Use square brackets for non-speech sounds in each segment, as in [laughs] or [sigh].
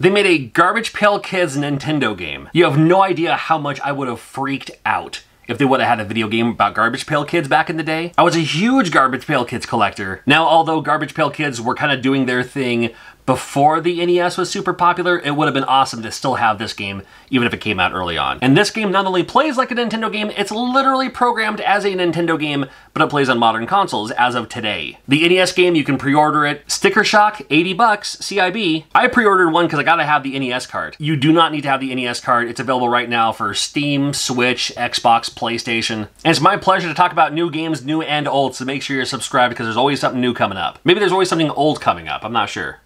They made a Garbage Pail Kids Nintendo game. You have no idea how much I would have freaked out if they would have had a video game about Garbage Pail Kids back in the day. I was a huge Garbage Pail Kids collector. Now, although Garbage Pail Kids were kind of doing their thing before the NES was super popular, it would have been awesome to still have this game, even if it came out early on. And this game not only plays like a Nintendo game, it's literally programmed as a Nintendo game, but it plays on modern consoles as of today. The NES game, you can pre-order it. Sticker Shock, 80 bucks, CIB. I pre-ordered one because I gotta have the NES card. You do not need to have the NES card. It's available right now for Steam, Switch, Xbox, PlayStation. And it's my pleasure to talk about new games, new and old, so make sure you're subscribed because there's always something new coming up. Maybe there's always something old coming up, I'm not sure.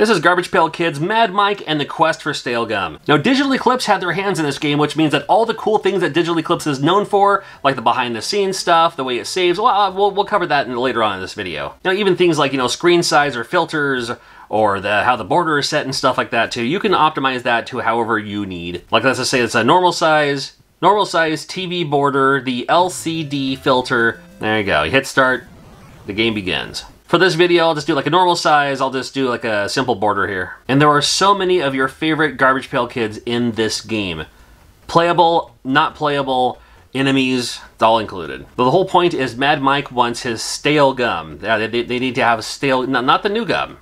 This is Garbage Pail Kids, Mad Mike, and the Quest for Stale Gum. Now, Digital Eclipse had their hands in this game, which means that all the cool things that Digital Eclipse is known for, like the behind-the-scenes stuff, the way it saves, well, uh, we'll, we'll cover that in, later on in this video. Now, even things like, you know, screen size or filters, or the how the border is set and stuff like that too, you can optimize that to however you need. Like let's just say it's a normal size, normal size TV border, the LCD filter. There you go. You hit start, the game begins. For this video, I'll just do like a normal size. I'll just do like a simple border here. And there are so many of your favorite Garbage Pail Kids in this game. Playable, not playable, enemies, all included. But the whole point is Mad Mike wants his stale gum. Yeah, they, they need to have a stale, not, not the new gum.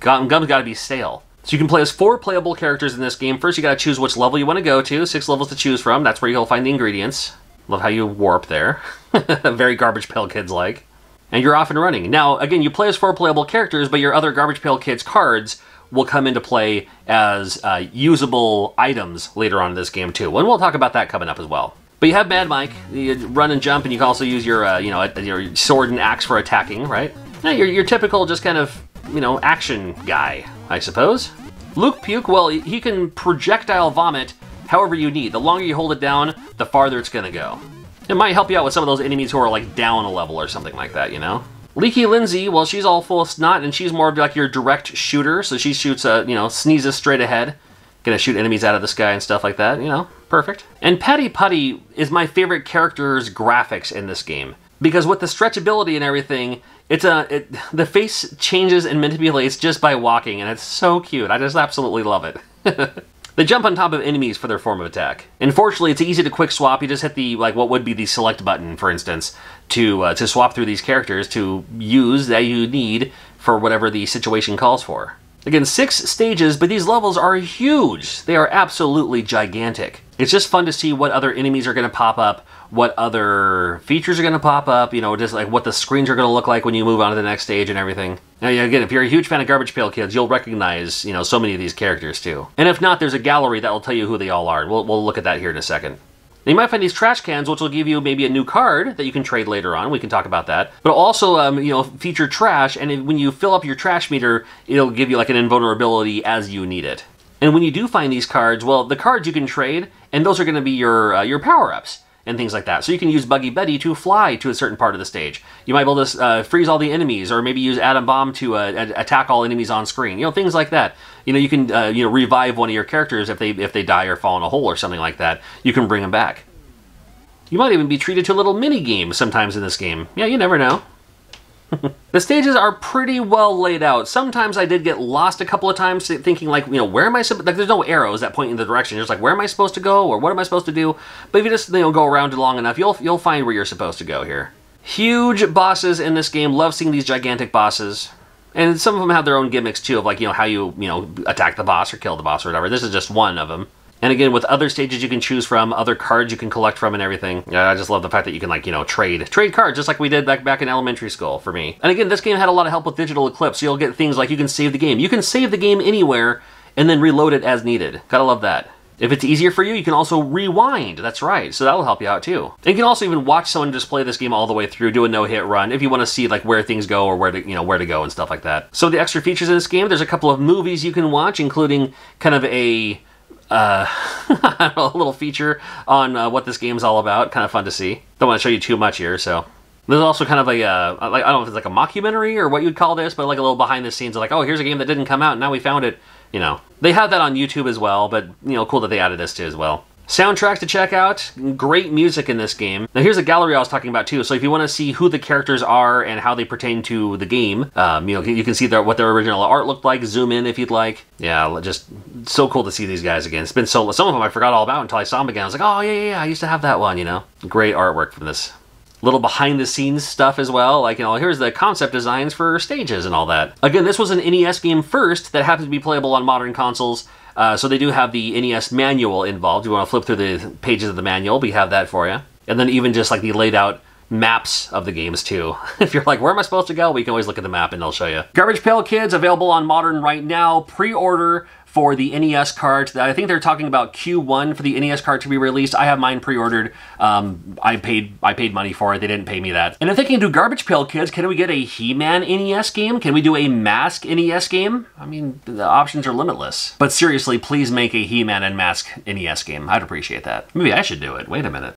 Gum, gum's gotta be stale. So you can play as four playable characters in this game. First, you gotta choose which level you want to go to. Six levels to choose from. That's where you'll find the ingredients. Love how you warp there. [laughs] Very Garbage Pail Kids like and you're off and running. Now, again, you play as four playable characters, but your other Garbage Pail Kids cards will come into play as uh, usable items later on in this game too. And we'll talk about that coming up as well. But you have Mad Mike, you run and jump, and you can also use your, uh, you know, your sword and axe for attacking, right? Now, you're your typical just kind of, you know, action guy, I suppose. Luke Puke, well, he can projectile vomit however you need. The longer you hold it down, the farther it's to go. It might help you out with some of those enemies who are like down a level or something like that, you know? Leaky Lindsay, well, she's all full of snot, and she's more of like your direct shooter, so she shoots, you know, sneezes straight ahead. Gonna shoot enemies out of the sky and stuff like that, you know, perfect. And Patty Putty is my favorite character's graphics in this game. Because with the stretchability and everything, it's a, it, the face changes and manipulates just by walking, and it's so cute. I just absolutely love it. [laughs] They jump on top of enemies for their form of attack. Unfortunately, it's easy to quick swap. You just hit the, like, what would be the select button, for instance, to, uh, to swap through these characters to use that you need for whatever the situation calls for. Again, six stages, but these levels are huge. They are absolutely gigantic. It's just fun to see what other enemies are going to pop up, what other features are going to pop up, you know, just like what the screens are going to look like when you move on to the next stage and everything. Now, again, if you're a huge fan of Garbage Pail Kids, you'll recognize, you know, so many of these characters too. And if not, there's a gallery that will tell you who they all are. We'll, we'll look at that here in a second. Now, you might find these trash cans, which will give you maybe a new card that you can trade later on. We can talk about that. But also, um, you know, feature trash, and when you fill up your trash meter, it'll give you like an invulnerability as you need it. And when you do find these cards, well, the cards you can trade, and those are going to be your uh, your power-ups and things like that. So you can use Buggy Betty to fly to a certain part of the stage. You might be able to uh, freeze all the enemies, or maybe use Adam Bomb to uh, attack all enemies on screen. You know, things like that. You know, you can uh, you know revive one of your characters if they if they die or fall in a hole or something like that. You can bring them back. You might even be treated to a little mini game sometimes in this game. Yeah, you never know. [laughs] the stages are pretty well laid out. Sometimes I did get lost a couple of times thinking like, you know, where am I supposed like there's no arrows that point in the direction. You're just like, where am I supposed to go or what am I supposed to do? But if you just, you know, go around it long enough, you'll you'll find where you're supposed to go here. Huge bosses in this game. Love seeing these gigantic bosses. And some of them have their own gimmicks too of like, you know, how you, you know, attack the boss or kill the boss or whatever. This is just one of them. And again, with other stages you can choose from, other cards you can collect from and everything. Yeah, I just love the fact that you can like, you know, trade. Trade cards, just like we did back, back in elementary school for me. And again, this game had a lot of help with Digital Eclipse, so you'll get things like you can save the game. You can save the game anywhere and then reload it as needed. Gotta love that. If it's easier for you, you can also rewind. That's right. So that'll help you out too. And you can also even watch someone just play this game all the way through, do a no-hit run if you want to see like where things go or where to you know where to go and stuff like that. So the extra features in this game, there's a couple of movies you can watch, including kind of a uh, [laughs] a little feature on uh, what this game's all about. Kind of fun to see. Don't want to show you too much here, so. There's also kind of a, uh, like, I don't know if it's like a mockumentary or what you'd call this, but like a little behind the scenes of like, oh, here's a game that didn't come out, and now we found it. You know, they have that on YouTube as well, but, you know, cool that they added this to as well. Soundtracks to check out, great music in this game. Now here's a gallery I was talking about too, so if you want to see who the characters are and how they pertain to the game, um, you know, you can see their, what their original art looked like, zoom in if you'd like. Yeah, just so cool to see these guys again. It's been so, some of them I forgot all about until I saw them again. I was like, oh yeah, yeah, yeah, I used to have that one, you know. Great artwork from this little behind the scenes stuff as well. Like, you know, here's the concept designs for stages and all that. Again, this was an NES game first that happened to be playable on modern consoles. Uh, so they do have the NES manual involved. You want to flip through the pages of the manual, we have that for you. And then even just like the laid out maps of the games too. [laughs] if you're like, where am I supposed to go? We can always look at the map and they'll show you. Garbage Pail Kids available on Modern right now. Pre-order for the NES cart. I think they're talking about Q1 for the NES cart to be released. I have mine pre-ordered. Um, I paid I paid money for it. They didn't pay me that. And if they can do Garbage Pail Kids, can we get a He-Man NES game? Can we do a Mask NES game? I mean, the options are limitless. But seriously, please make a He-Man and Mask NES game. I'd appreciate that. Maybe I should do it. Wait a minute.